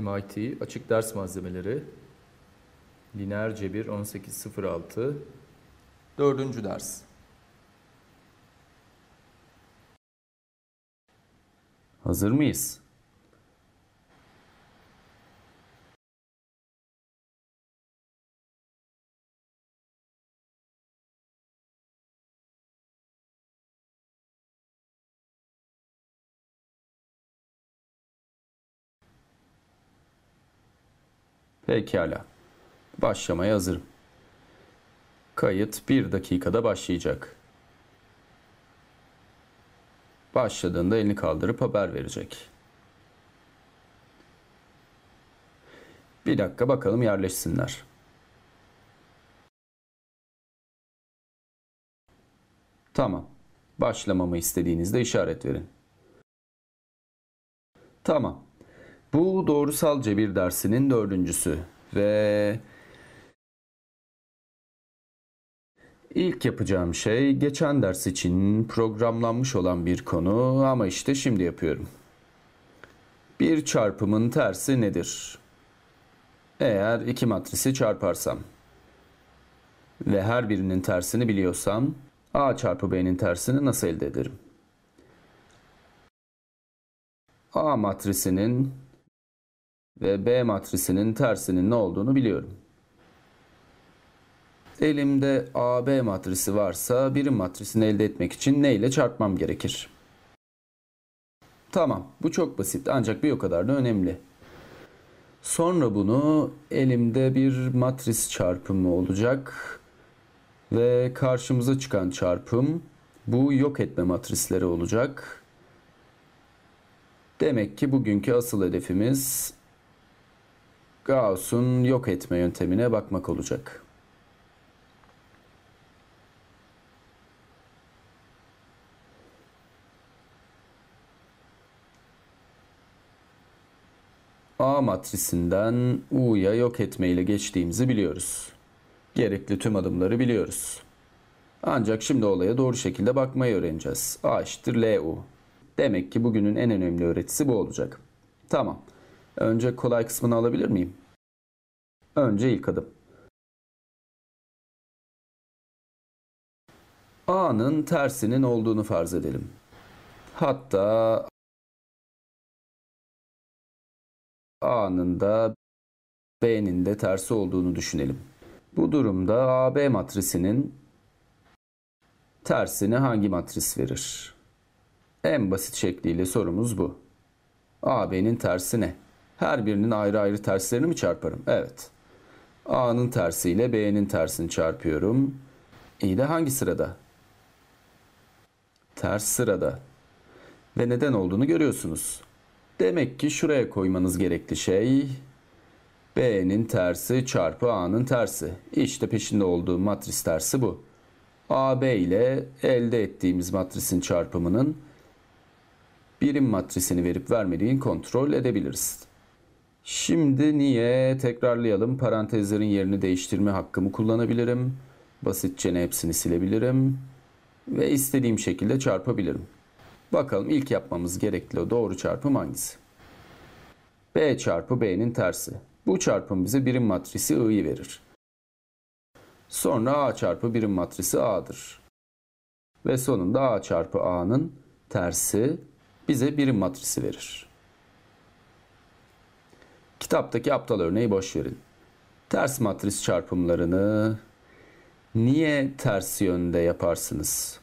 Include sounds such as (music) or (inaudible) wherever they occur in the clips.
MIT Açık Ders Malzemeleri Lineer Cebir 1806 Dördüncü ders Hazır mıyız? Pekala. Başlamaya hazırım. Kayıt bir dakikada başlayacak. Başladığında elini kaldırıp haber verecek. Bir dakika bakalım yerleşsinler. Tamam. Başlamamı istediğinizde işaret verin. Tamam. Bu doğrusal cebir dersinin dördüncüsü ve ilk yapacağım şey geçen ders için programlanmış olan bir konu ama işte şimdi yapıyorum. Bir çarpımın tersi nedir? Eğer iki matrisi çarparsam ve her birinin tersini biliyorsam A çarpı B'nin tersini nasıl elde ederim? A matrisinin ve B matrisinin tersinin ne olduğunu biliyorum. Elimde AB matrisi varsa birim matrisini elde etmek için ne ile çarpmam gerekir? Tamam, bu çok basit ancak bir o kadar da önemli. Sonra bunu elimde bir matris çarpımı olacak ve karşımıza çıkan çarpım bu yok etme matrisleri olacak. Demek ki bugünkü asıl hedefimiz Gauss'un yok etme yöntemine bakmak olacak. A matrisinden U'ya yok etme ile geçtiğimizi biliyoruz. Gerekli tüm adımları biliyoruz. Ancak şimdi olaya doğru şekilde bakmayı öğreneceğiz. A eşittir LU. Demek ki bugünün en önemli öğretisi bu olacak. Tamam. Önce kolay kısmını alabilir miyim? Önce ilk adım. A'nın tersinin olduğunu farz edelim. Hatta A'nın da B'nin de tersi olduğunu düşünelim. Bu durumda AB matrisinin tersini hangi matris verir? En basit şekliyle sorumuz bu. AB'nin tersi ne? Her birinin ayrı ayrı terslerini mi çarparım? Evet. A'nın tersiyle B'nin tersini çarpıyorum. İyi de hangi sırada? Ters sırada. Ve neden olduğunu görüyorsunuz. Demek ki şuraya koymanız gerekli şey B'nin tersi çarpı A'nın tersi. İşte peşinde olduğum matris tersi bu. AB ile elde ettiğimiz matrisin çarpımının birim matrisini verip vermediğini kontrol edebiliriz. Şimdi niye tekrarlayalım. Parantezlerin yerini değiştirme hakkımı kullanabilirim. Basitçe hepsini silebilirim. Ve istediğim şekilde çarpabilirim. Bakalım ilk yapmamız gerekli doğru çarpım hangisi? B çarpı B'nin tersi. Bu çarpım bize birim matrisi I'yi verir. Sonra A çarpı birim matrisi A'dır. Ve sonunda A çarpı A'nın tersi bize birim matrisi verir. Kitaptaki aptal örneği boş verin. Ters matris çarpımlarını niye ters yönde yaparsınız?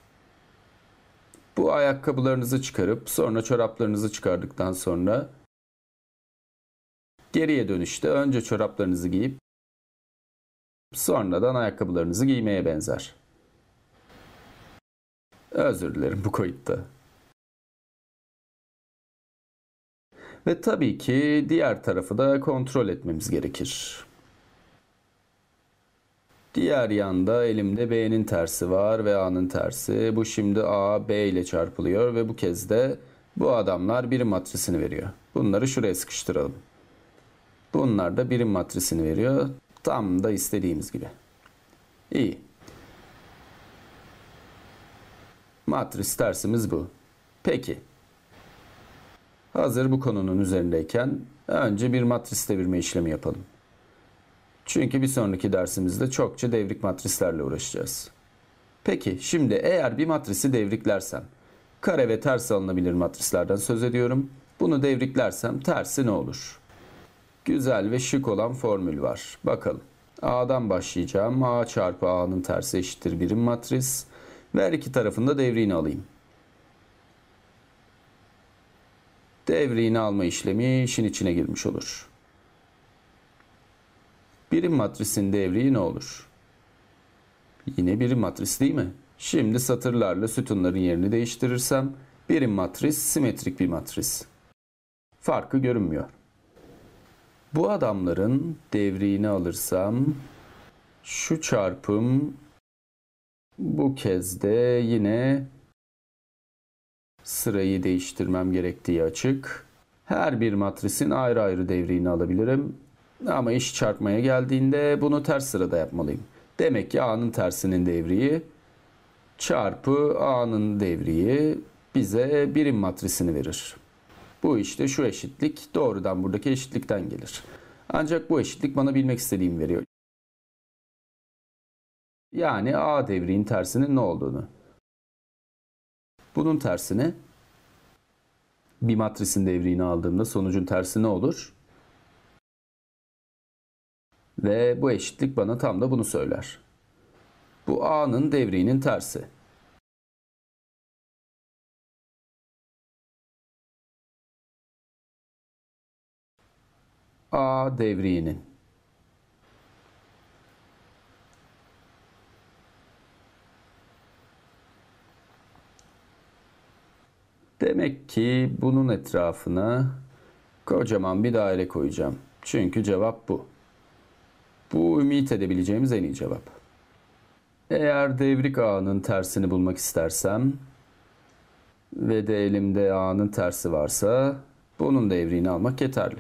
Bu ayakkabılarınızı çıkarıp sonra çoraplarınızı çıkardıktan sonra geriye dönüşte önce çoraplarınızı giyip sonradan ayakkabılarınızı giymeye benzer. Özür dilerim bu kayıtta. Ve tabii ki diğer tarafı da kontrol etmemiz gerekir. Diğer yanda elimde B'nin tersi var ve A'nın tersi. Bu şimdi A, B ile çarpılıyor ve bu kez de bu adamlar birim matrisini veriyor. Bunları şuraya sıkıştıralım. Bunlar da birim matrisini veriyor. Tam da istediğimiz gibi. İyi. Matris tersimiz bu. Peki. Hazır bu konunun üzerindeyken önce bir matris devirme işlemi yapalım. Çünkü bir sonraki dersimizde çokça devrik matrislerle uğraşacağız. Peki şimdi eğer bir matrisi devriklersem, kare ve ters alınabilir matrislerden söz ediyorum. Bunu devriklersem tersi ne olur? Güzel ve şık olan formül var. Bakalım. A'dan başlayacağım. A çarpı A'nın tersi eşittir birim matris. Ve her iki tarafında devriğini alayım. Devriğini alma işlemi işin içine girmiş olur. Birim matrisin devriği ne olur? Yine birim matris değil mi? Şimdi satırlarla sütunların yerini değiştirirsem birim matris simetrik bir matris. Farkı görünmüyor. Bu adamların devriğini alırsam şu çarpım bu kez de yine sırayı değiştirmem gerektiği açık. Her bir matrisin ayrı ayrı devriğini alabilirim. Ama iş çarpmaya geldiğinde bunu ters sırada yapmalıyım. Demek ki A'nın tersinin devriği çarpı A'nın devriği bize birim matrisini verir. Bu işte şu eşitlik doğrudan buradaki eşitlikten gelir. Ancak bu eşitlik bana bilmek istediğimi veriyor. Yani A devriğin tersinin ne olduğunu. Bunun tersini bir matrisin devriğini aldığımda sonucun tersi ne olur? Ve bu eşitlik bana tam da bunu söyler. Bu A'nın devriğinin tersi. A devriğinin. Demek ki bunun etrafına kocaman bir daire koyacağım. Çünkü cevap bu. Bu ümit edebileceğimiz en iyi cevap. Eğer devrik ağının tersini bulmak istersem ve de elimde ağının tersi varsa bunun devriğini almak yeterli.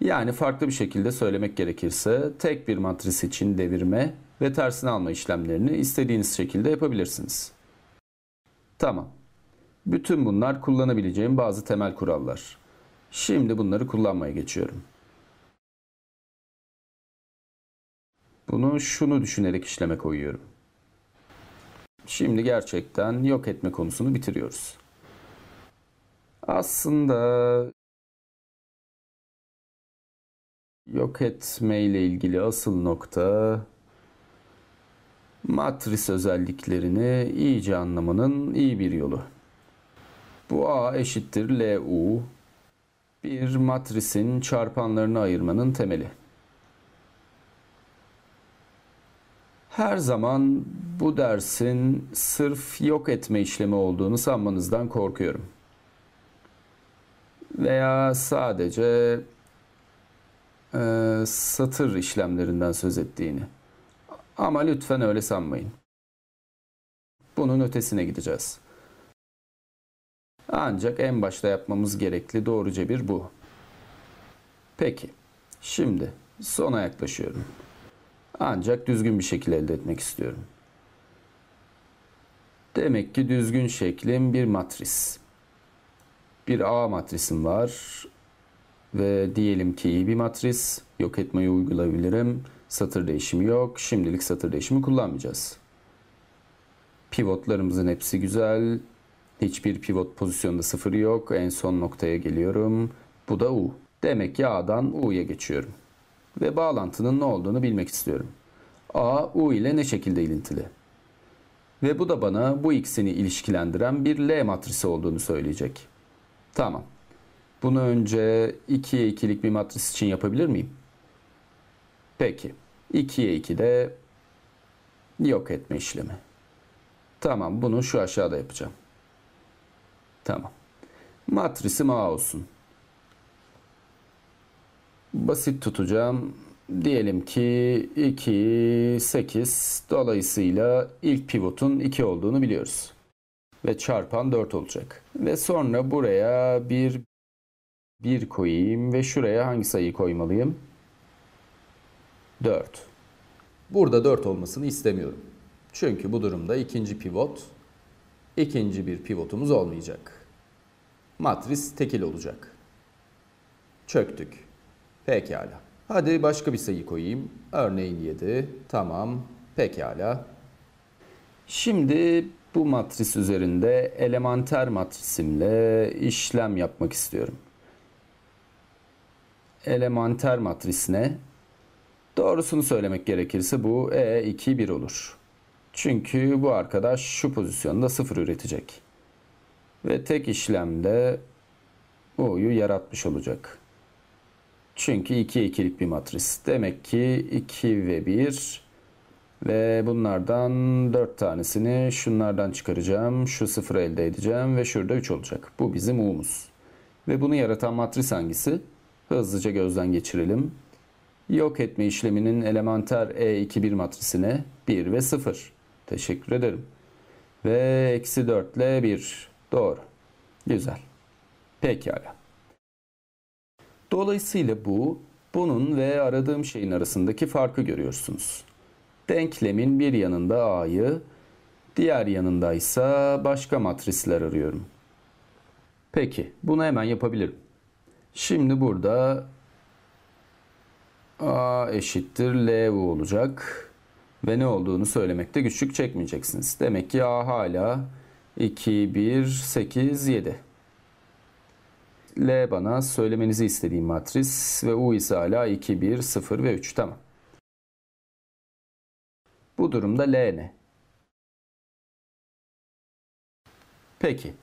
Yani farklı bir şekilde söylemek gerekirse tek bir matris için devirme ve tersini alma işlemlerini istediğiniz şekilde yapabilirsiniz. Tamam. Bütün bunlar kullanabileceğim bazı temel kurallar. Şimdi bunları kullanmaya geçiyorum. Bunu şunu düşünerek işleme koyuyorum. Şimdi gerçekten yok etme konusunu bitiriyoruz. Aslında yok etme ile ilgili asıl nokta matris özelliklerini iyice anlamanın iyi bir yolu. Bu A eşittir LU bir matrisin çarpanlarını ayırmanın temeli. Her zaman bu dersin sırf yok etme işlemi olduğunu sanmanızdan korkuyorum. Veya sadece e, satır işlemlerinden söz ettiğini. Ama lütfen öyle sanmayın. Bunun ötesine gideceğiz. Ancak en başta yapmamız gerekli doğruca bir bu. Peki, şimdi sona yaklaşıyorum. Ancak düzgün bir şekil elde etmek istiyorum. Demek ki düzgün şeklim bir matris. Bir A matrisim var ve diyelim ki iyi bir matris. Yok etmeyi uygulayabilirim. Satır değişimi yok. Şimdilik satır değişimi kullanmayacağız. Pivotlarımızın hepsi güzel. Hiçbir pivot pozisyonda sıfır yok. En son noktaya geliyorum. Bu da U. Demek ki A'dan U'ya geçiyorum. Ve bağlantının ne olduğunu bilmek istiyorum. A, U ile ne şekilde ilintili? Ve bu da bana bu ikisini ilişkilendiren bir L matrisi olduğunu söyleyecek. Tamam. Bunu önce 2'ye 2'lik bir matris için yapabilir miyim? Peki. 2'ye 2'de yok etme işlemi. Tamam bunu şu aşağıda yapacağım. Tamam. Matrisim A olsun. Basit tutacağım. Diyelim ki 2, 8 dolayısıyla ilk pivotun 2 olduğunu biliyoruz. Ve çarpan 4 olacak. Ve sonra buraya bir 1 koyayım ve şuraya hangi sayıyı koymalıyım? 4. Burada 4 olmasını istemiyorum. Çünkü bu durumda ikinci pivot, ikinci bir pivotumuz olmayacak. Matris tekil olacak. Çöktük. Pekala. Hadi başka bir sayı koyayım. Örneğin 7. Tamam. Pekala. Şimdi bu matris üzerinde elementer matrisimle işlem yapmak istiyorum. Elementer matris ne? Doğrusunu söylemek gerekirse bu E2 1 olur. Çünkü bu arkadaş şu pozisyonda 0 üretecek. Ve tek işlemde U'yu yaratmış olacak. Çünkü 2 ikilik bir matris. Demek ki 2 ve 1 ve bunlardan 4 tanesini şunlardan çıkaracağım. Şu 0 elde edeceğim ve şurada 3 olacak. Bu bizim U'muz. Ve bunu yaratan matris hangisi? Hızlıca gözden geçirelim. Yok etme işleminin elementer E2 matrisine 1 ve 0. Teşekkür ederim. Ve eksi 4 ile 1. Doğru. Güzel. Pekala. Dolayısıyla bu, bunun ve aradığım şeyin arasındaki farkı görüyorsunuz. Denklemin bir yanında A'yı, diğer yanında ise başka matrisler arıyorum. Peki, bunu hemen yapabilirim. Şimdi burada A eşittir LU olacak. Ve ne olduğunu söylemekte güçlük çekmeyeceksiniz. Demek ki A hala 2, 1, 8, 7. L bana söylemenizi istediğim matris ve U ise hala 2, 1, 0 ve 3. Tamam. Bu durumda L ne? Peki.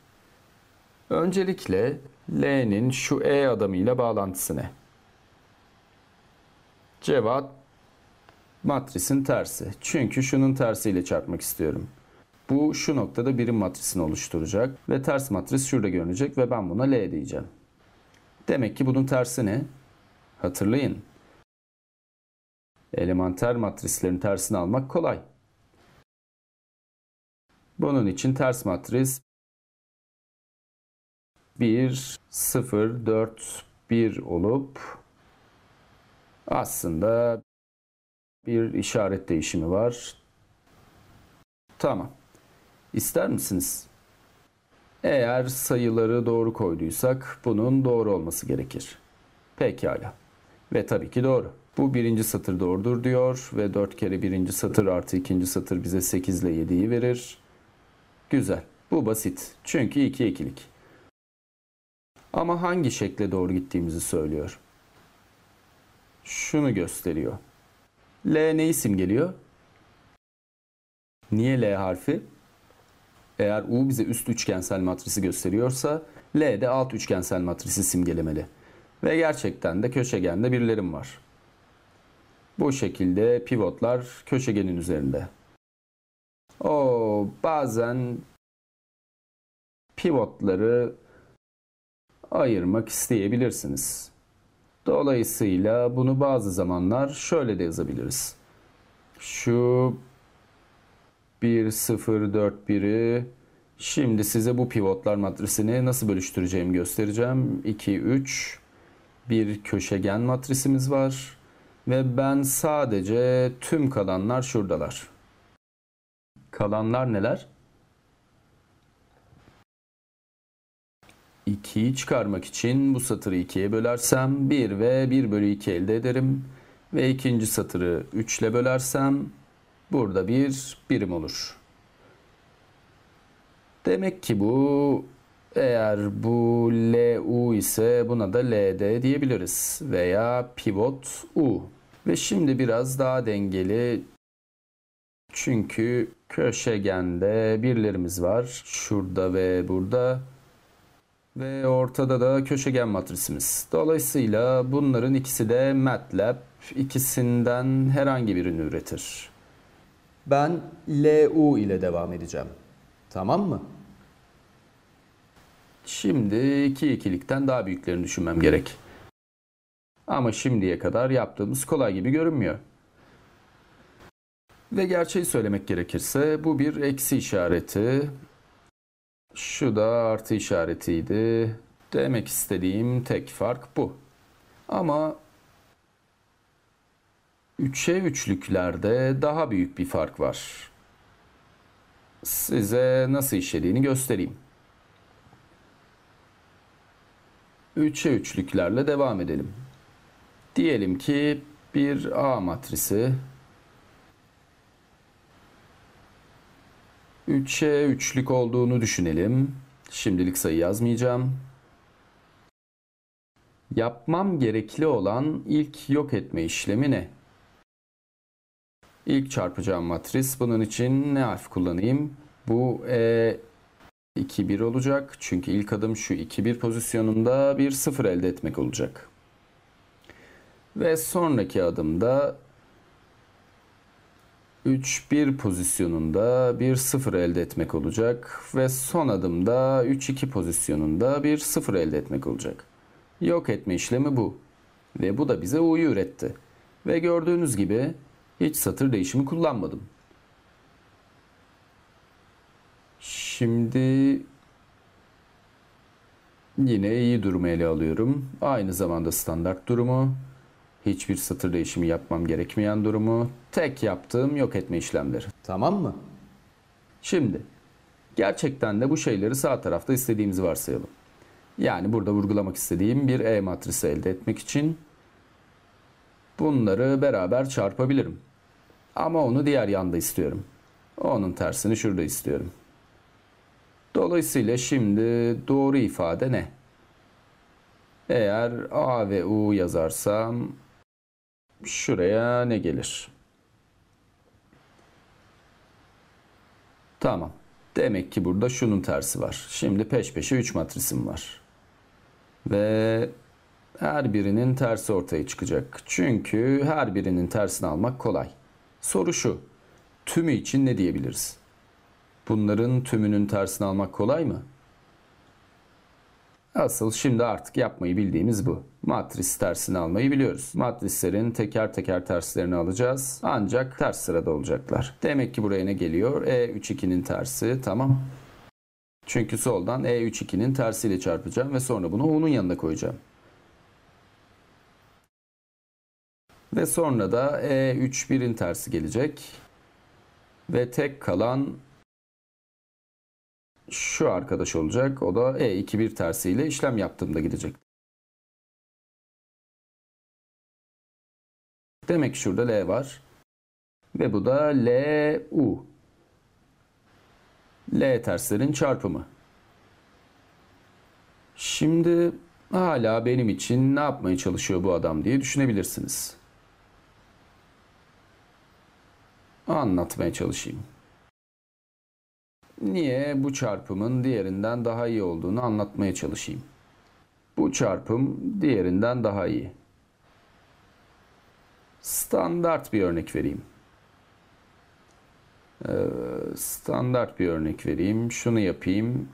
Öncelikle L'nin şu E adamıyla bağlantısı ne? Cevap matrisin tersi. Çünkü şunun tersiyle çarpmak istiyorum. Bu şu noktada birim matrisini oluşturacak ve ters matris şurada görünecek ve ben buna L diyeceğim. Demek ki bunun tersi ne? Hatırlayın. Elementer matrislerin tersini almak kolay. Bunun için ters matris 1, 0, 4, 1 olup aslında bir işaret değişimi var. Tamam. İster misiniz? Eğer sayıları doğru koyduysak bunun doğru olması gerekir. Pekala. Ve tabii ki doğru. Bu birinci satır doğrudur diyor ve 4 kere birinci satır artı ikinci satır bize 8 ile 7'yi verir. Güzel. Bu basit. Çünkü 2 ikilik. Ama hangi şekle doğru gittiğimizi söylüyor. Şunu gösteriyor. L neyi simgeliyor? Niye L harfi? Eğer U bize üst üçgensel matrisi gösteriyorsa L de alt üçgensel matrisi simgelemeli. Ve gerçekten de köşegende birlerim var. Bu şekilde pivotlar köşegenin üzerinde. O bazen pivotları ayırmak isteyebilirsiniz. Dolayısıyla bunu bazı zamanlar şöyle de yazabiliriz. Şu 1, 0, 4, 1'i şimdi size bu pivotlar matrisini nasıl bölüştüreceğimi göstereceğim. 2, 3, bir köşegen matrisimiz var. Ve ben sadece tüm kalanlar şuradalar. Kalanlar neler? 2'yi çıkarmak için bu satırı 2'ye bölersem 1 ve 1 bölü 2 elde ederim. Ve ikinci satırı 3 ile bölersem burada bir birim olur. Demek ki bu eğer bu LU ise buna da LD diyebiliriz veya pivot U. Ve şimdi biraz daha dengeli çünkü köşegende birlerimiz var. Şurada ve burada. Ve ortada da köşegen matrisimiz. Dolayısıyla bunların ikisi de MATLAB ikisinden herhangi birini üretir. Ben LU ile devam edeceğim. Tamam mı? Şimdi iki ikilikten daha büyüklerini düşünmem gerek. Ama şimdiye kadar yaptığımız kolay gibi görünmüyor. Ve gerçeği söylemek gerekirse bu bir eksi işareti. Şu da artı işaretiydi. Demek istediğim tek fark bu. Ama 3'e üçlüklerde daha büyük bir fark var. Size nasıl işlediğini göstereyim. 3'e 3'lüklerle devam edelim. Diyelim ki bir A matrisi 3'e 3'lük olduğunu düşünelim. Şimdilik sayı yazmayacağım. Yapmam gerekli olan ilk yok etme işlemi ne? İlk çarpacağım matris. Bunun için ne harf kullanayım? Bu E 2 1 olacak. Çünkü ilk adım şu 2 1 pozisyonunda bir 0 elde etmek olacak. Ve sonraki adımda 3-1 pozisyonunda bir 0 elde etmek olacak ve son adımda 3-2 pozisyonunda bir 0 elde etmek olacak. Yok etme işlemi bu. Ve bu da bize U'yu üretti. Ve gördüğünüz gibi hiç satır değişimi kullanmadım. Şimdi yine iyi durumu ele alıyorum. Aynı zamanda standart durumu. Hiçbir satır değişimi yapmam gerekmeyen durumu. Tek yaptığım yok etme işlemleri. Tamam mı? Şimdi gerçekten de bu şeyleri sağ tarafta istediğimizi varsayalım. Yani burada vurgulamak istediğim bir E matrisi elde etmek için bunları beraber çarpabilirim. Ama onu diğer yanda istiyorum. Onun tersini şurada istiyorum. Dolayısıyla şimdi doğru ifade ne? Eğer A ve U yazarsam şuraya ne gelir? Tamam. Demek ki burada şunun tersi var. Şimdi peş peşe 3 matrisim var. Ve her birinin tersi ortaya çıkacak. Çünkü her birinin tersini almak kolay. Soru şu. Tümü için ne diyebiliriz? Bunların tümünün tersini almak kolay mı? Asıl şimdi artık yapmayı bildiğimiz bu. Matris tersini almayı biliyoruz. Matrislerin teker teker terslerini alacağız. Ancak ters sırada olacaklar. Demek ki buraya ne geliyor? E32'nin tersi. Tamam. Çünkü soldan E32'nin tersiyle çarpacağım ve sonra bunu U'nun yanına koyacağım. Ve sonra da E31'in tersi gelecek. Ve tek kalan şu arkadaş olacak. O da E21 tersiyle işlem yaptığımda gidecek. Demek ki şurada L var. Ve bu da LU. L terslerin çarpımı. Şimdi hala benim için ne yapmaya çalışıyor bu adam diye düşünebilirsiniz. Anlatmaya çalışayım. Niye bu çarpımın diğerinden daha iyi olduğunu anlatmaya çalışayım. Bu çarpım diğerinden daha iyi. Standart bir örnek vereyim. Ee, standart bir örnek vereyim. Şunu yapayım.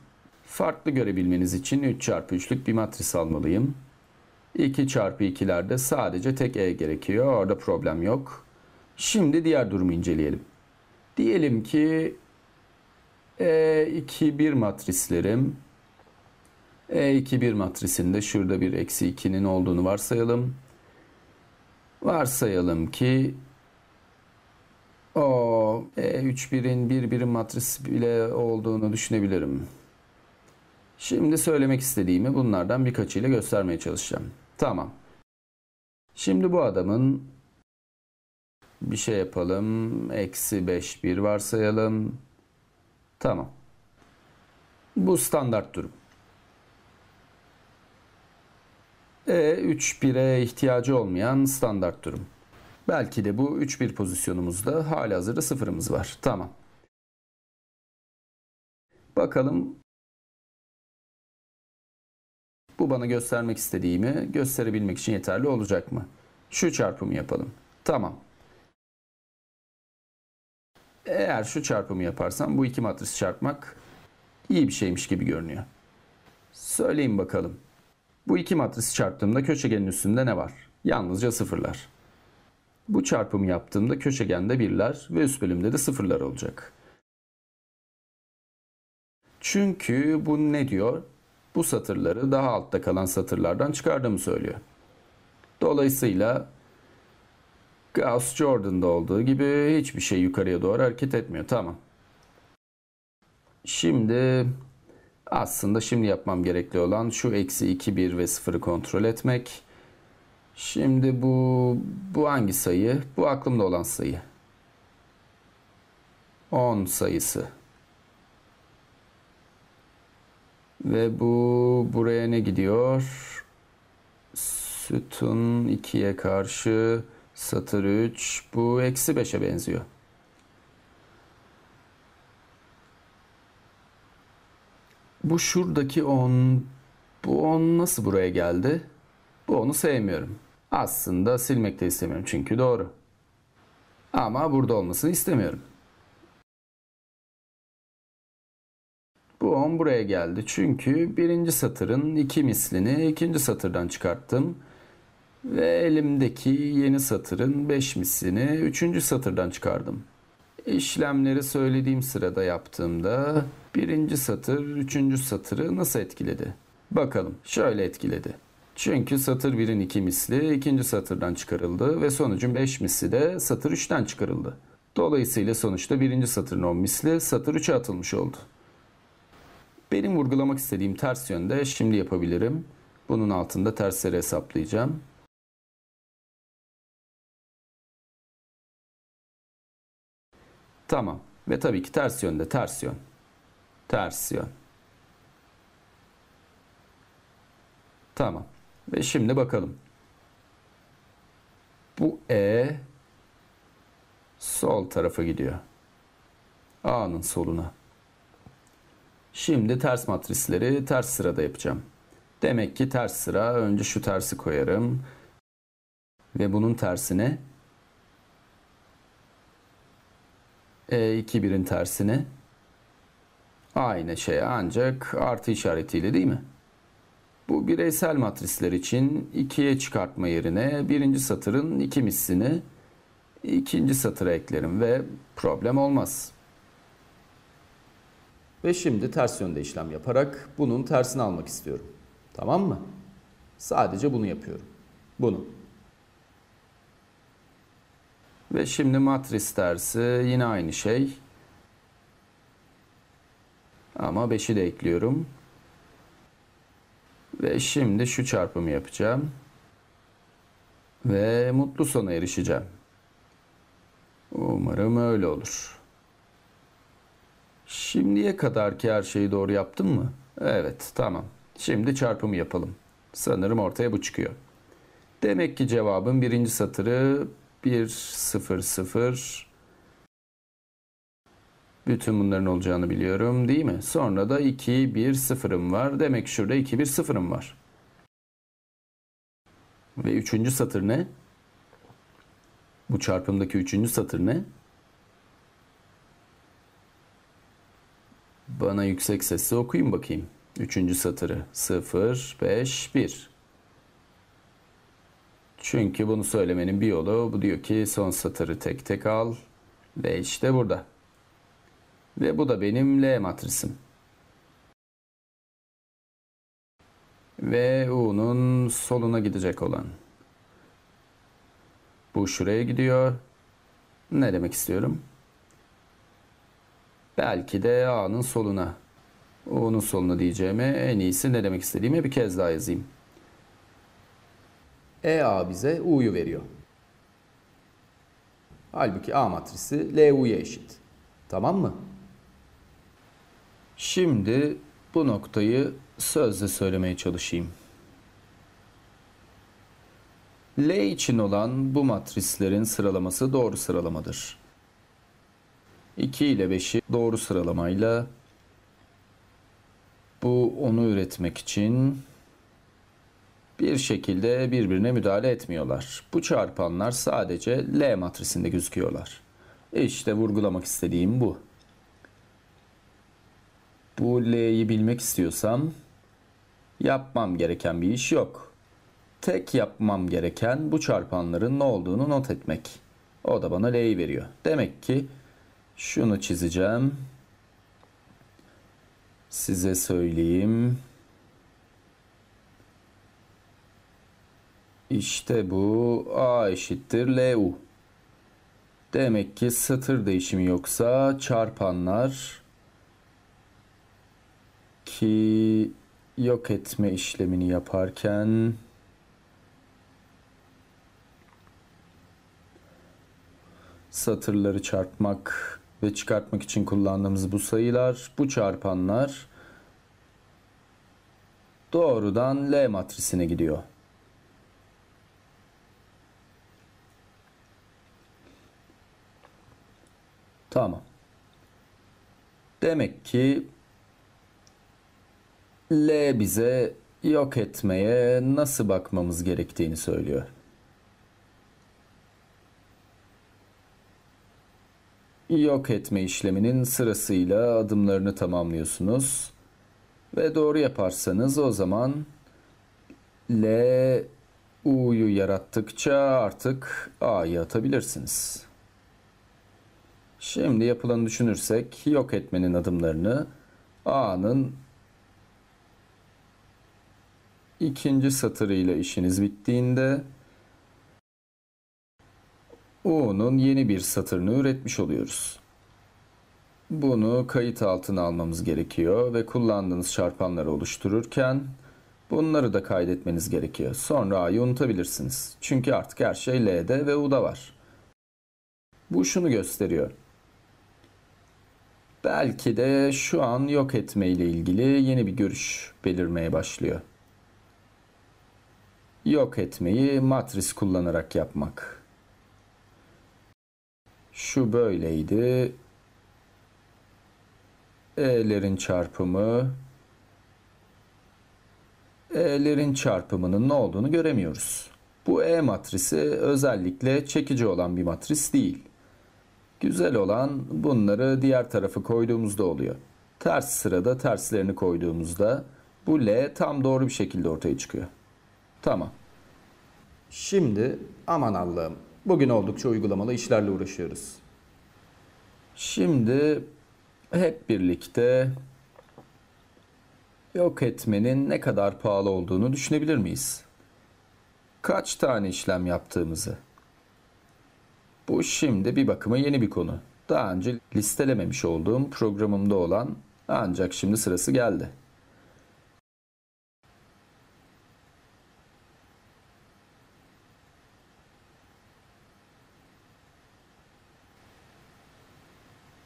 Farklı görebilmeniz için 3 çarpı 3'lük bir matris almalıyım. 2 çarpı 2'lerde sadece tek E gerekiyor. Orada problem yok. Şimdi diğer durumu inceleyelim. Diyelim ki E2 1 matrislerim E2 1 matrisinde şurada bir eksi 2'nin olduğunu varsayalım. Varsayalım ki o E3 1'in bir birim matris bile olduğunu düşünebilirim. Şimdi söylemek istediğimi bunlardan birkaçıyla göstermeye çalışacağım. Tamam. Şimdi bu adamın bir şey yapalım. Eksi 5 1 varsayalım. Tamam. Bu standart durum. E3 1'e ihtiyacı olmayan standart durum. Belki de bu 3-1 pozisyonumuzda hali hazırda sıfırımız var. Tamam. Bakalım bu bana göstermek istediğimi gösterebilmek için yeterli olacak mı? Şu çarpımı yapalım. Tamam. Eğer şu çarpımı yaparsam bu iki matris çarpmak iyi bir şeymiş gibi görünüyor. Söyleyin bakalım. Bu iki matrisi çarptığımda köşegenin üstünde ne var? Yalnızca sıfırlar. Bu çarpımı yaptığımda köşegende birler ve üst bölümde de sıfırlar olacak. Çünkü bu ne diyor? Bu satırları daha altta kalan satırlardan çıkardığımı söylüyor. Dolayısıyla Gauss Jordan'da olduğu gibi hiçbir şey yukarıya doğru hareket etmiyor. Tamam. Şimdi Aslında şimdi yapmam gerekli olan şu eksi 2, 1 ve 0'ı kontrol etmek. Şimdi bu, bu hangi sayı? Bu aklımda olan sayı. 10 sayısı. Ve bu buraya ne gidiyor? Sütun 2'ye karşı satır 3. Bu eksi 5'e benziyor. Bu şuradaki 10. Bu 10 nasıl buraya geldi? Bu 10'u sevmiyorum. Aslında silmek de istemiyorum çünkü doğru. Ama burada olmasını istemiyorum. Bu 10 buraya geldi. Çünkü birinci satırın iki mislini ikinci satırdan çıkarttım. Ve elimdeki yeni satırın 5 mislini üçüncü satırdan çıkardım. İşlemleri söylediğim sırada yaptığımda birinci satır üçüncü satırı nasıl etkiledi? Bakalım şöyle etkiledi. Çünkü satır 1'in 2 misli ikinci satırdan çıkarıldı ve sonucun 5 misli de satır 3'ten çıkarıldı. Dolayısıyla sonuçta birinci satırın 10 misli satır 3'e atılmış oldu. Benim vurgulamak istediğim ters yönde şimdi yapabilirim. Bunun altında tersleri hesaplayacağım. Tamam. Ve tabii ki ters yönde ters yön. Ters yön. Tamam. Ve şimdi bakalım. Bu E sol tarafa gidiyor. A'nın soluna. Şimdi ters matrisleri ters sırada yapacağım. Demek ki ters sıra önce şu tersi koyarım. Ve bunun tersine E2 birin tersine aynı şey ancak artı işaretiyle değil mi? Bu bireysel matrisler için ikiye çıkartma yerine birinci satırın iki mislini ikinci satıra eklerim ve problem olmaz. Ve şimdi ters yönde işlem yaparak bunun tersini almak istiyorum. Tamam mı? Sadece bunu yapıyorum. Bunu. Ve şimdi matris tersi yine aynı şey. Ama 5'i de ekliyorum. Ve şimdi şu çarpımı yapacağım. Ve mutlu sona erişeceğim. Umarım öyle olur. Şimdiye kadar ki her şeyi doğru yaptım mı? Evet, tamam. Şimdi çarpımı yapalım. Sanırım ortaya bu çıkıyor. Demek ki cevabın birinci satırı 1, 0, 0. Bütün bunların olacağını biliyorum değil mi? Sonra da 2, 1, 0'ım var. Demek şurada 2, 1, 0'ım var. Ve üçüncü satır ne? Bu çarpımdaki üçüncü satır ne? Bana yüksek sesle okuyun bakayım. Üçüncü satırı. 0, 5, 1. Çünkü bunu söylemenin bir yolu bu diyor ki son satırı tek tek al. Ve işte burada. Ve bu da benim L matrisim. Ve U'nun soluna gidecek olan. Bu şuraya gidiyor. Ne demek istiyorum? Belki de A'nın soluna. U'nun soluna diyeceğime en iyisi ne demek istediğimi bir kez daha yazayım. EA bize U'yu veriyor. Halbuki A matrisi LU'ya eşit. Tamam mı? Şimdi bu noktayı sözle söylemeye çalışayım. L için olan bu matrislerin sıralaması doğru sıralamadır. 2 ile 5'i doğru sıralamayla bu onu üretmek için bir şekilde birbirine müdahale etmiyorlar. Bu çarpanlar sadece L matrisinde gözüküyorlar. İşte vurgulamak istediğim bu. Bu L'yi bilmek istiyorsam yapmam gereken bir iş yok. Tek yapmam gereken bu çarpanların ne olduğunu not etmek. O da bana L'yi veriyor. Demek ki şunu çizeceğim. Size söyleyeyim. İşte bu A eşittir LU. Demek ki satır değişimi yoksa çarpanlar ki yok etme işlemini yaparken satırları çarpmak ve çıkartmak için kullandığımız bu sayılar, bu çarpanlar doğrudan L matrisine gidiyor. Tamam. Demek ki L bize yok etmeye nasıl bakmamız gerektiğini söylüyor. Yok etme işleminin sırasıyla adımlarını tamamlıyorsunuz. Ve doğru yaparsanız o zaman L U'yu yarattıkça artık A'yı atabilirsiniz. Şimdi yapılanı düşünürsek yok etmenin adımlarını A'nın ikinci satırıyla işiniz bittiğinde U'nun yeni bir satırını üretmiş oluyoruz. Bunu kayıt altına almamız gerekiyor ve kullandığınız çarpanları oluştururken bunları da kaydetmeniz gerekiyor. Sonra A'yı unutabilirsiniz. Çünkü artık her şey L'de ve U'da var. Bu şunu gösteriyor. Belki de şu an yok etme ile ilgili yeni bir görüş belirmeye başlıyor. Yok etmeyi matris kullanarak yapmak. Şu böyleydi. E'lerin çarpımı E'lerin çarpımının ne olduğunu göremiyoruz. Bu E matrisi özellikle çekici olan bir matris değil. Güzel olan bunları diğer tarafa koyduğumuzda oluyor. Ters sırada terslerini koyduğumuzda bu L tam doğru bir şekilde ortaya çıkıyor. Tamam. Şimdi aman Allah'ım bugün oldukça uygulamalı işlerle uğraşıyoruz. Şimdi hep birlikte yok etmenin ne kadar pahalı olduğunu düşünebilir miyiz? Kaç tane işlem yaptığımızı. Bu şimdi bir bakıma yeni bir konu. Daha önce listelememiş olduğum programımda olan ancak şimdi sırası geldi.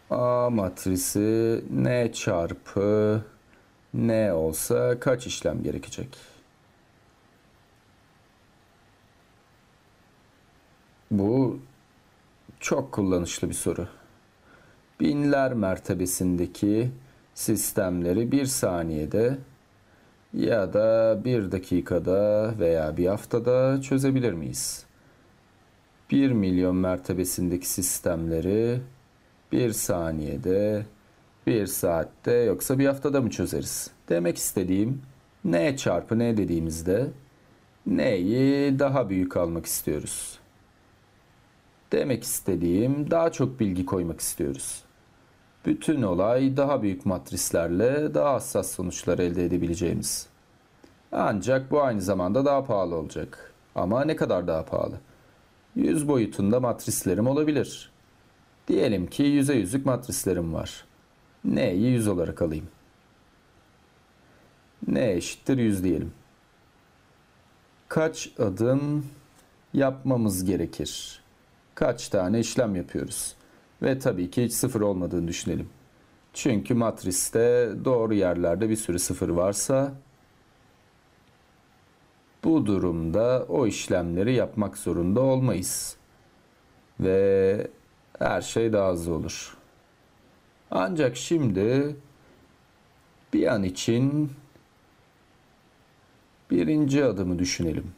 A matrisi n çarpı n olsa kaç işlem gerekecek? Bu çok kullanışlı bir soru. Binler mertebesindeki sistemleri bir saniyede ya da bir dakikada veya bir haftada çözebilir miyiz? 1 milyon mertebesindeki sistemleri bir saniyede, bir saatte yoksa bir haftada mı çözeriz? Demek istediğim n çarpı n dediğimizde n'yi daha büyük almak istiyoruz. Demek istediğim daha çok bilgi koymak istiyoruz. Bütün olay daha büyük matrislerle daha hassas sonuçlar elde edebileceğimiz. Ancak bu aynı zamanda daha pahalı olacak. Ama ne kadar daha pahalı? 100 boyutunda matrislerim olabilir. Diyelim ki yüze yüzlük matrislerim var. N'yi 100 olarak alayım. N eşittir 100 diyelim. Kaç adım yapmamız gerekir? Kaç tane işlem yapıyoruz? Ve tabii ki hiç sıfır olmadığını düşünelim. Çünkü matriste doğru yerlerde bir sürü sıfır varsa bu durumda o işlemleri yapmak zorunda olmayız. Ve her şey daha hızlı olur. Ancak şimdi bir an için birinci adımı düşünelim.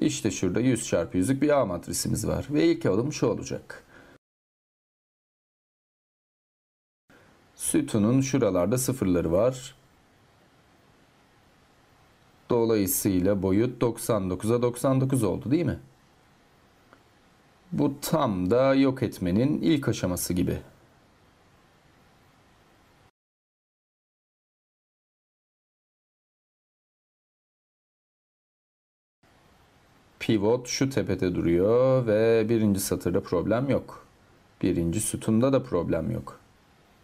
İşte şurada 100 çarpı 100'lük bir A matrisimiz var ve ilk adım şu olacak. Sütunun şuralarda sıfırları var. Dolayısıyla boyut 99'a 99 oldu değil mi? Bu tam da yok etmenin ilk aşaması gibi. Pivot şu tepede duruyor ve birinci satırda problem yok. Birinci sütunda da problem yok.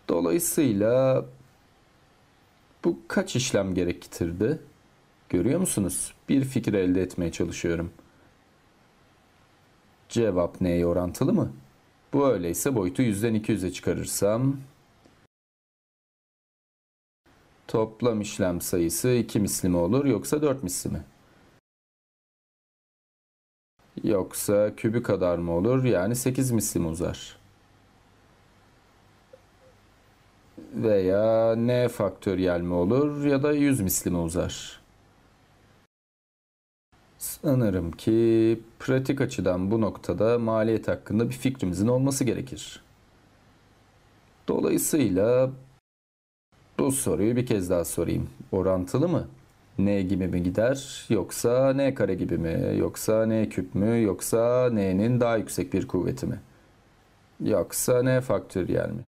Dolayısıyla Bu kaç işlem gerektirdi? Görüyor musunuz? Bir fikir elde etmeye çalışıyorum. Cevap neye orantılı mı? Bu öyleyse boyutu 100'den 200'e çıkarırsam toplam işlem sayısı 2 misli mi olur yoksa 4 misli mi? Yoksa kübü kadar mı olur yani 8 misli mi uzar? Veya n faktöriyel mi olur ya da 100 misli mi uzar? Sanırım ki pratik açıdan bu noktada maliyet hakkında bir fikrimizin olması gerekir. Dolayısıyla bu soruyu bir kez daha sorayım. Orantılı mı? N gibi mi gider yoksa N kare gibi mi yoksa N küp mü yoksa N'nin daha yüksek bir kuvveti mi? Yoksa N faktöriyel mi?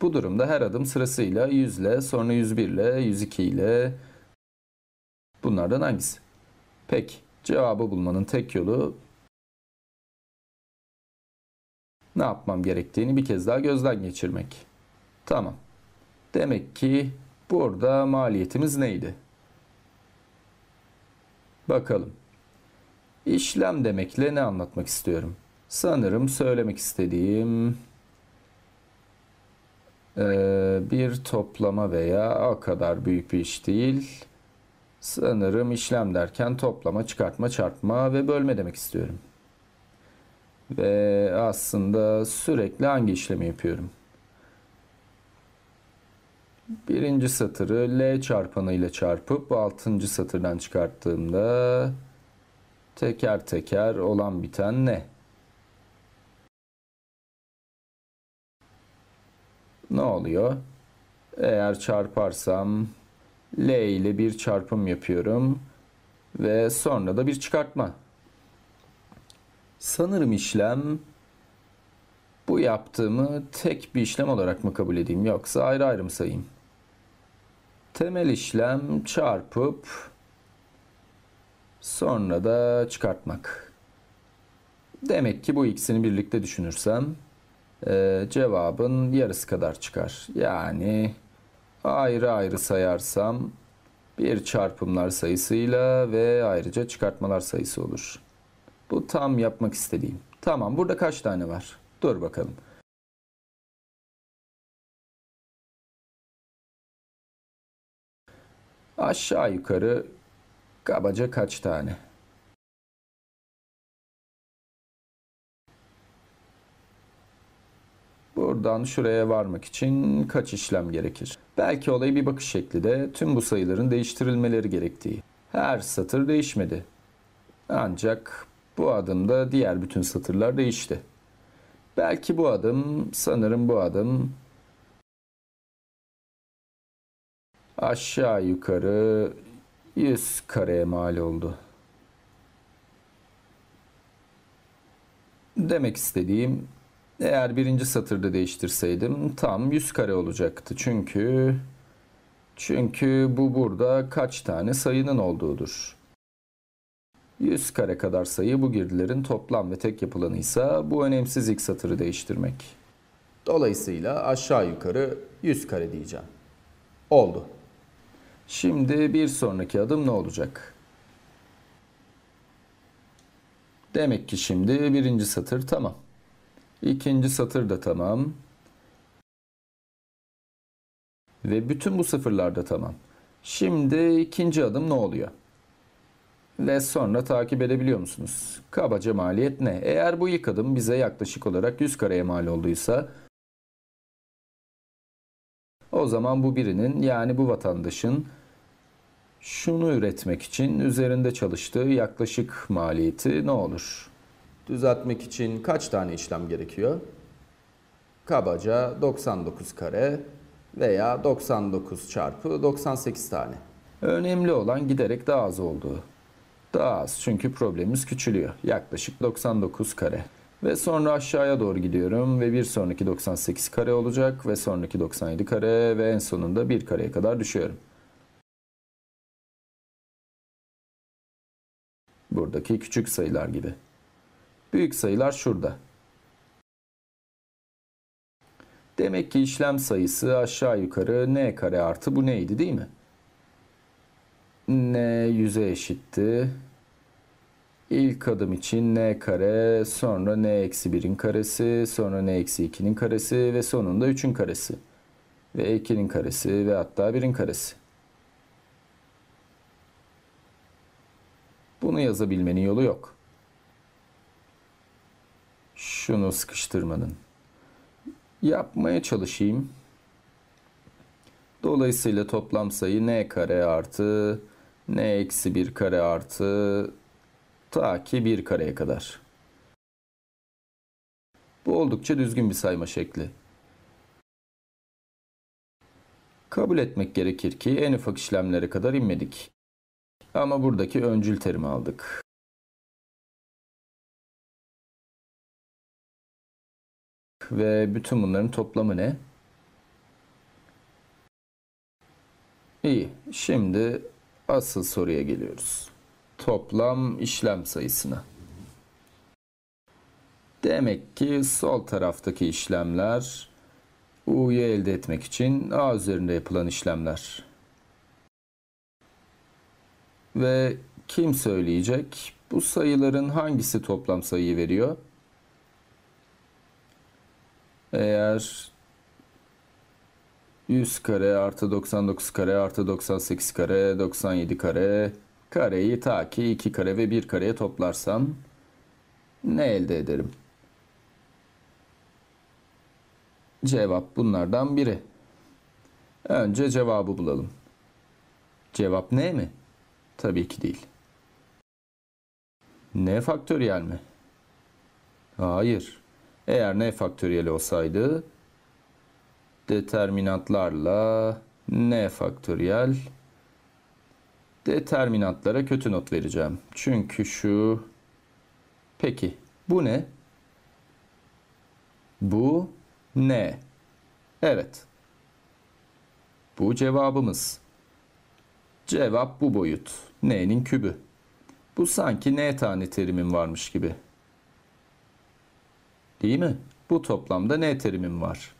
Bu durumda her adım sırasıyla 100 ile sonra 101 ile 102 ile bunlardan hangisi? Peki cevabı bulmanın tek yolu ne yapmam gerektiğini bir kez daha gözden geçirmek. Tamam. Demek ki burada maliyetimiz neydi? Bakalım. İşlem demekle ne anlatmak istiyorum? Sanırım söylemek istediğim eee, bir toplama veya o kadar büyük bir iş değil. Sanırım işlem derken toplama, çıkartma, çarpma ve bölme demek istiyorum. Ve aslında sürekli hangi işlemi yapıyorum? Birinci satırı L çarpanı ile çarpıp altıncı satırdan çıkarttığımda teker teker olan biten ne? Ne oluyor? Eğer çarparsam L ile bir çarpım yapıyorum ve sonra da bir çıkartma. Sanırım işlem bu yaptığımı tek bir işlem olarak mı kabul edeyim yoksa ayrı ayrı mı sayayım? Temel işlem çarpıp sonra da çıkartmak. Demek ki bu ikisini birlikte düşünürsem e, cevabın yarısı kadar çıkar. Yani ayrı ayrı sayarsam bir çarpımlar sayısıyla ve ayrıca çıkartmalar sayısı olur. Bu tam yapmak istediğim. Tamam burada kaç tane var? Dur bakalım. Aşağı yukarı kabaca kaç tane? Buradan şuraya varmak için kaç işlem gerekir? Belki olayı bir bakış şekli de tüm bu sayıların değiştirilmeleri gerektiği. Her satır değişmedi. Ancak bu adımda diğer bütün satırlar değişti. Belki bu adım, sanırım bu adım aşağı yukarı 100 kareye mal oldu. Demek istediğim eğer birinci satırda değiştirseydim tam 100 kare olacaktı. Çünkü çünkü bu burada kaç tane sayının olduğudur. 100 kare kadar sayı bu girdilerin toplam ve tek yapılanıysa bu önemsiz ilk satırı değiştirmek. Dolayısıyla aşağı yukarı 100 kare diyeceğim. Oldu. Şimdi bir sonraki adım ne olacak? Demek ki şimdi birinci satır tamam. İkinci satır da tamam. Ve bütün bu sıfırlar da tamam. Şimdi ikinci adım ne oluyor? Ve sonra takip edebiliyor musunuz? Kabaca maliyet ne? Eğer bu ilk adım bize yaklaşık olarak 100 kareye mal olduysa o zaman bu birinin yani bu vatandaşın şunu üretmek için üzerinde çalıştığı yaklaşık maliyeti ne olur? Düzeltmek için kaç tane işlem gerekiyor? Kabaca 99 kare veya 99 çarpı 98 tane. Önemli olan giderek daha az olduğu. Daha az çünkü problemimiz küçülüyor. Yaklaşık 99 kare. Ve sonra aşağıya doğru gidiyorum ve bir sonraki 98 kare olacak ve sonraki 97 kare ve en sonunda 1 kareye kadar düşüyorum. Buradaki küçük sayılar gibi. Büyük sayılar şurada. Demek ki işlem sayısı aşağı yukarı n kare artı bu neydi değil mi? n 100'e eşitti. İlk adım için n kare, sonra n eksi 1'in karesi, sonra n eksi 2'nin karesi ve sonunda 3'ün karesi. Ve 2'nin karesi ve hatta 1'in karesi. Bunu yazabilmenin yolu yok. Şunu sıkıştırmanın. Yapmaya çalışayım. Dolayısıyla toplam sayı n kare artı n eksi 1 kare artı ta ki 1 kareye kadar. Bu oldukça düzgün bir sayma şekli. Kabul etmek gerekir ki en ufak işlemlere kadar inmedik. Ama buradaki öncül terimi aldık. Ve bütün bunların toplamı ne? İyi. Şimdi asıl soruya geliyoruz. Toplam işlem sayısına. Demek ki sol taraftaki işlemler U'yu elde etmek için A üzerinde yapılan işlemler. Ve kim söyleyecek? Bu sayıların hangisi toplam sayıyı veriyor? Eğer 100 kare artı 99 kare artı 98 kare 97 kare kareyi ta ki 2 kare ve 1 kareye toplarsam ne elde ederim? Cevap bunlardan biri. Önce cevabı bulalım. Cevap ne mi? Tabii ki değil. N faktöriyel mi? Hayır. Eğer n faktöriyel olsaydı determinantlarla n faktöriyel determinantlara kötü not vereceğim. Çünkü şu peki bu ne? Bu ne? Evet. Bu cevabımız. Cevap bu boyut. N'nin kübü. Bu sanki n tane terimin varmış gibi. Değil mi? Bu toplamda n terimim var.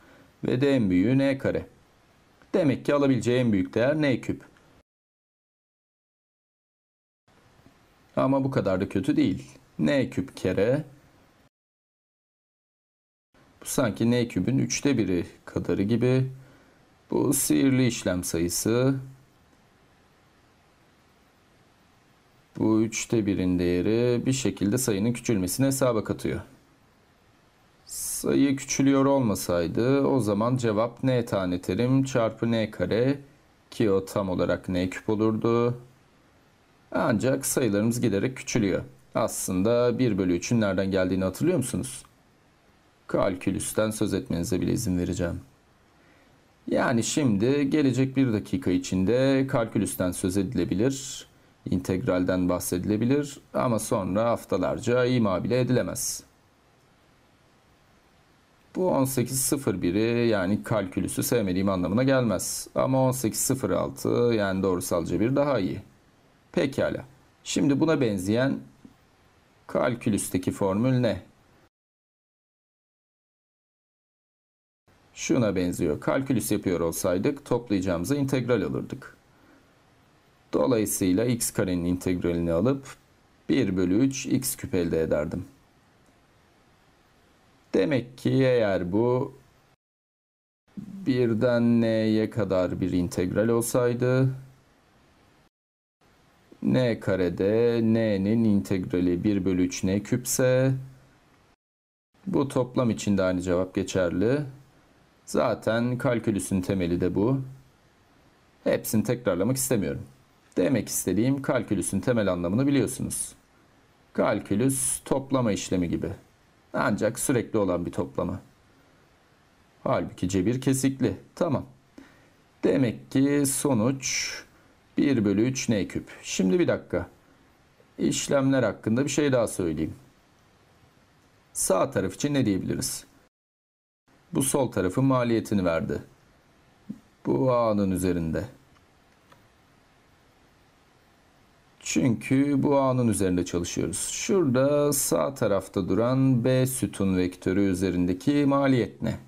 Ve de en büyüğü n kare. Demek ki alabileceği en büyük değer n küp. Ama bu kadar da kötü değil. n küp kere bu sanki n kübün üçte biri kadarı gibi. Bu sihirli işlem sayısı. Bu üçte birin değeri bir şekilde sayının küçülmesine hesaba katıyor. Sayı küçülüyor olmasaydı o zaman cevap n tane terim çarpı n kare ki o tam olarak n küp olurdu. Ancak sayılarımız giderek küçülüyor. Aslında 1 bölü 3'ün nereden geldiğini hatırlıyor musunuz? Kalkülüsten söz etmenize bile izin vereceğim. Yani şimdi gelecek bir dakika içinde kalkülüsten söz edilebilir, integralden bahsedilebilir ama sonra haftalarca ima bile edilemez. Bu 18.01'i yani kalkülüsü sevmediğim anlamına gelmez. Ama 18.06 yani doğrusalca bir daha iyi. Pekala. Şimdi buna benzeyen kalkülüsteki formül ne? Şuna benziyor. Kalkülüs yapıyor olsaydık toplayacağımıza integral alırdık. Dolayısıyla x karenin integralini alıp 1 bölü 3 x küp elde ederdim. Demek ki eğer bu birden n'ye kadar bir integral olsaydı n karede n'nin integrali 1 bölü 3 n küpse bu toplam için de aynı cevap geçerli. Zaten kalkülüsün temeli de bu. Hepsini tekrarlamak istemiyorum. Demek istediğim kalkülüsün temel anlamını biliyorsunuz. Kalkülüs toplama işlemi gibi. Ancak sürekli olan bir toplama. Halbuki cebir kesikli. Tamam. Demek ki sonuç 1 bölü 3 n küp. Şimdi bir dakika. İşlemler hakkında bir şey daha söyleyeyim. Sağ taraf için ne diyebiliriz? Bu sol tarafın maliyetini verdi. Bu A'nın üzerinde. Çünkü bu A'nın üzerinde çalışıyoruz. Şurada sağ tarafta duran B sütun vektörü üzerindeki maliyet ne?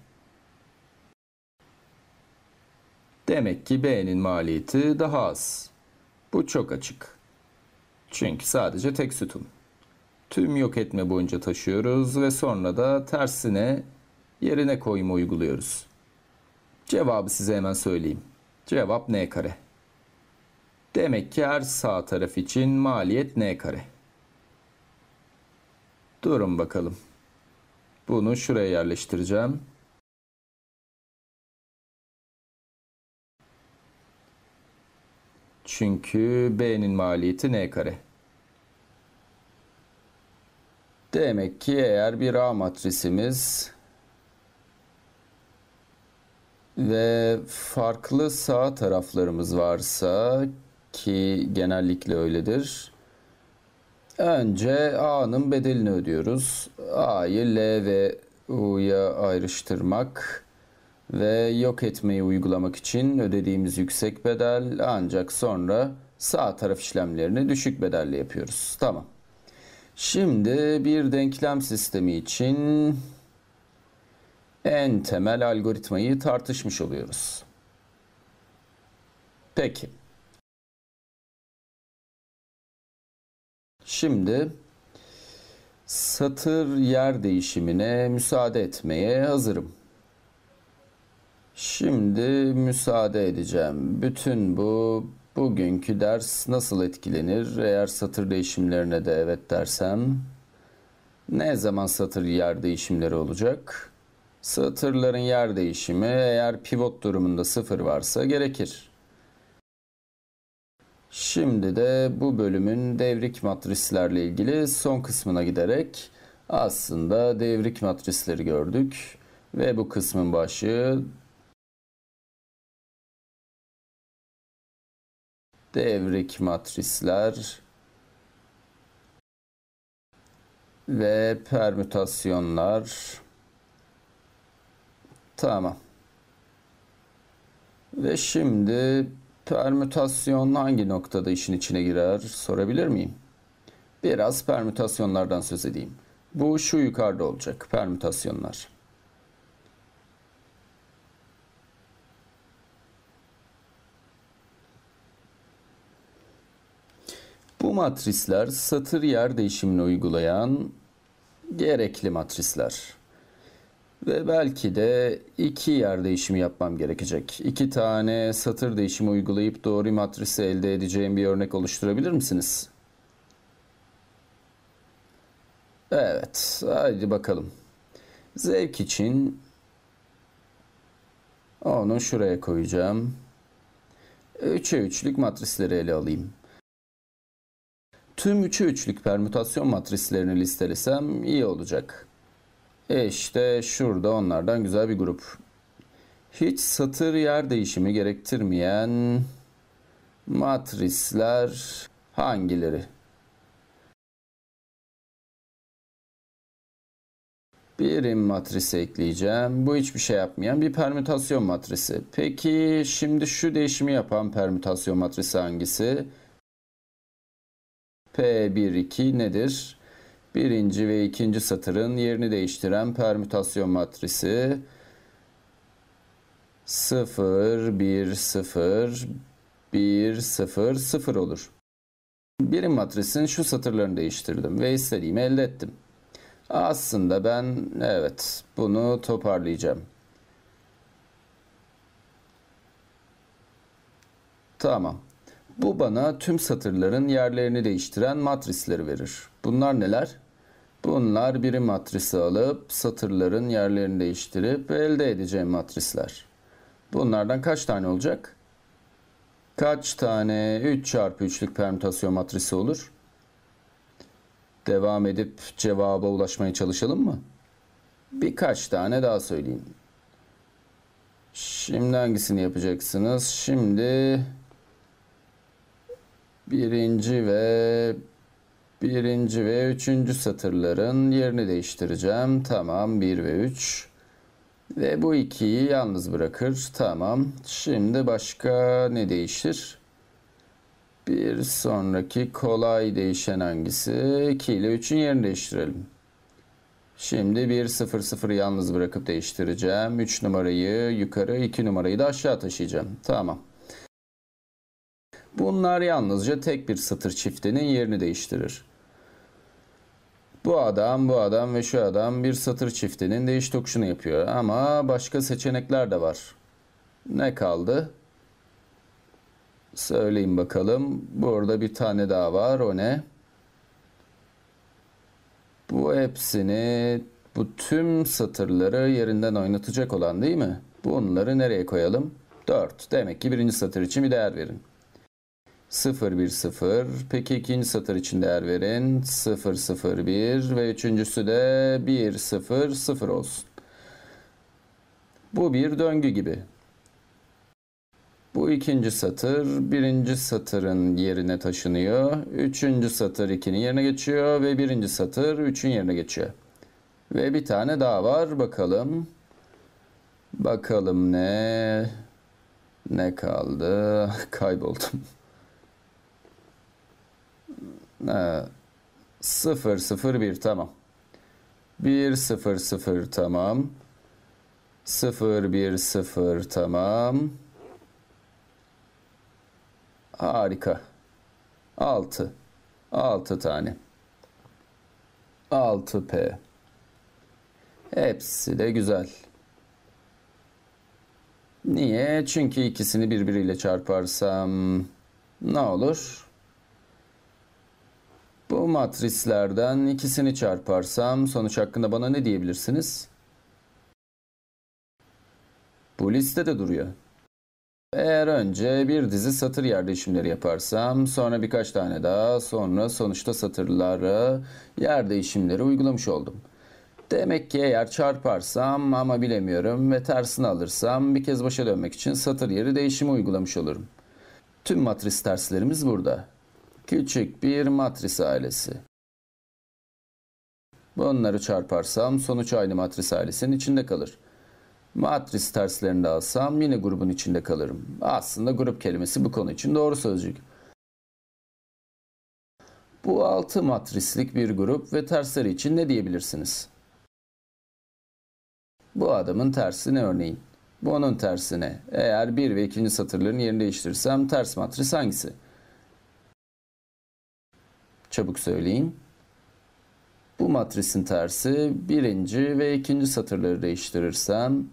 Demek ki B'nin maliyeti daha az. Bu çok açık. Çünkü sadece tek sütun. Tüm yok etme boyunca taşıyoruz ve sonra da tersine yerine koyma uyguluyoruz. Cevabı size hemen söyleyeyim. Cevap n kare. Demek ki her sağ taraf için maliyet n kare. Durun bakalım. Bunu şuraya yerleştireceğim. Çünkü B'nin maliyeti n kare. Demek ki eğer bir A matrisimiz ve farklı sağ taraflarımız varsa ki genellikle öyledir. Önce A'nın bedelini ödüyoruz. A'yı L ve U'ya ayrıştırmak ve yok etmeyi uygulamak için ödediğimiz yüksek bedel ancak sonra sağ taraf işlemlerini düşük bedelle yapıyoruz. Tamam. Şimdi bir denklem sistemi için en temel algoritmayı tartışmış oluyoruz. Peki. Şimdi satır yer değişimine müsaade etmeye hazırım. Şimdi müsaade edeceğim. Bütün bu bugünkü ders nasıl etkilenir? Eğer satır değişimlerine de evet dersem ne zaman satır yer değişimleri olacak? Satırların yer değişimi eğer pivot durumunda sıfır varsa gerekir. Şimdi de bu bölümün devrik matrislerle ilgili son kısmına giderek aslında devrik matrisleri gördük ve bu kısmın başlığı devrik matrisler ve permütasyonlar. Tamam. Ve şimdi permütasyon hangi noktada işin içine girer sorabilir miyim? Biraz permütasyonlardan söz edeyim. Bu şu yukarıda olacak permütasyonlar. Bu matrisler satır yer değişimini uygulayan gerekli matrisler. Ve belki de iki yer değişimi yapmam gerekecek. İki tane satır değişimi uygulayıp doğru matrisi elde edeceğim bir örnek oluşturabilir misiniz? Evet, hadi bakalım. Zevk için onu şuraya koyacağım. 3'e 3'lük matrisleri ele alayım. Tüm 3'e 3'lük permütasyon matrislerini listelersem iyi olacak. E işte şurada onlardan güzel bir grup. Hiç satır yer değişimi gerektirmeyen matrisler hangileri? Birim matrisi ekleyeceğim. Bu hiçbir şey yapmayan bir permütasyon matrisi. Peki şimdi şu değişimi yapan permütasyon matrisi hangisi? P12 nedir? Birinci ve ikinci satırın yerini değiştiren permütasyon matrisi 0, 1, 0, 1, 0, 0 olur. Birim matrisin şu satırlarını değiştirdim ve istediğimi elde ettim. Aslında ben evet bunu toparlayacağım. Tamam. Bu bana tüm satırların yerlerini değiştiren matrisleri verir. Bunlar neler? Bunlar birim matrisi alıp satırların yerlerini değiştirip elde edeceğim matrisler. Bunlardan kaç tane olacak? Kaç tane 3 çarpı 3'lük permütasyon matrisi olur? Devam edip cevaba ulaşmaya çalışalım mı? Birkaç tane daha söyleyeyim. Şimdi hangisini yapacaksınız? Şimdi birinci ve birinci ve üçüncü satırların yerini değiştireceğim. Tamam 1 ve 3 ve bu ikiyi yalnız bırakır. Tamam. Şimdi başka ne değişir? Bir sonraki kolay değişen hangisi? 2 ile 3'ün yerini değiştirelim. Şimdi 1 0 0 yalnız bırakıp değiştireceğim. 3 numarayı yukarı, 2 numarayı da aşağı taşıyacağım. Tamam. Bunlar yalnızca tek bir satır çiftinin yerini değiştirir. Bu adam, bu adam ve şu adam bir satır çiftinin değiş tokuşunu yapıyor. Ama başka seçenekler de var. Ne kaldı? Söyleyin bakalım. Burada bir tane daha var. O ne? Bu hepsini, bu tüm satırları yerinden oynatacak olan değil mi? Bunları nereye koyalım? 4. Demek ki birinci satır için bir değer verin. 0 1 0. Peki ikinci satır için değer verin. 0 0 1 ve üçüncüsü de 1 0 0 olsun. Bu bir döngü gibi. Bu ikinci satır birinci satırın yerine taşınıyor. Üçüncü satır ikinin yerine geçiyor ve birinci satır üçün yerine geçiyor. Ve bir tane daha var bakalım. Bakalım ne ne kaldı? (laughs) Kayboldum. Ha, 0 0 1 tamam. 1 0 0 tamam. 0 1 0 tamam. Harika. 6. 6 tane. 6P. Hepsi de güzel. Niye? Çünkü ikisini birbiriyle çarparsam ne olur? Bu matrislerden ikisini çarparsam sonuç hakkında bana ne diyebilirsiniz? Bu listede duruyor. Eğer önce bir dizi satır yerleşimleri yaparsam, sonra birkaç tane daha, sonra sonuçta satırlara yer değişimleri uygulamış oldum. Demek ki eğer çarparsam ama bilemiyorum ve tersini alırsam bir kez başa dönmek için satır yeri değişimi uygulamış olurum. Tüm matris terslerimiz burada. Küçük bir matris ailesi. Bunları çarparsam sonuç aynı matris ailesinin içinde kalır. Matris terslerini de alsam yine grubun içinde kalırım. Aslında grup kelimesi bu konu için doğru sözcük. Bu altı matrislik bir grup ve tersleri için ne diyebilirsiniz? Bu adamın tersi ne örneğin? Bunun tersine. Eğer bir ve ikinci satırların yerini değiştirirsem ters matris hangisi? Çabuk söyleyin. Bu matrisin tersi birinci ve ikinci satırları değiştirirsem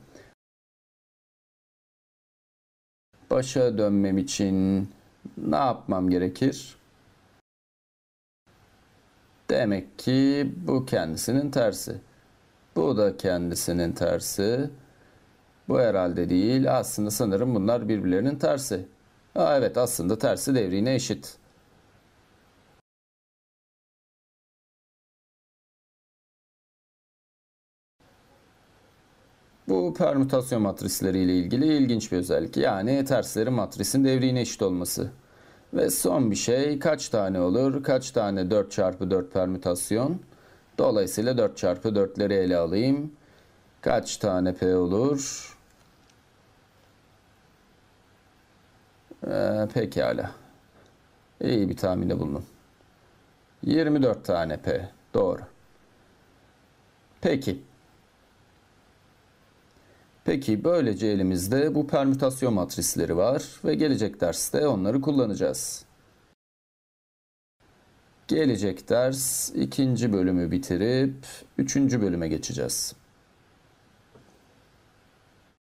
başa dönmem için ne yapmam gerekir? Demek ki bu kendisinin tersi. Bu da kendisinin tersi. Bu herhalde değil. Aslında sanırım bunlar birbirlerinin tersi. Aa, evet aslında tersi devrine eşit. Bu permütasyon matrisleri ile ilgili ilginç bir özellik. Yani tersleri matrisin devrine eşit olması. Ve son bir şey kaç tane olur? Kaç tane 4 çarpı 4 permütasyon? Dolayısıyla 4 çarpı 4'leri ele alayım. Kaç tane P olur? Ee, pekala. İyi bir tahminde bulundum. 24 tane P. Doğru. Peki. Peki böylece elimizde bu permütasyon matrisleri var ve gelecek derste onları kullanacağız. Gelecek ders ikinci bölümü bitirip üçüncü bölüme geçeceğiz.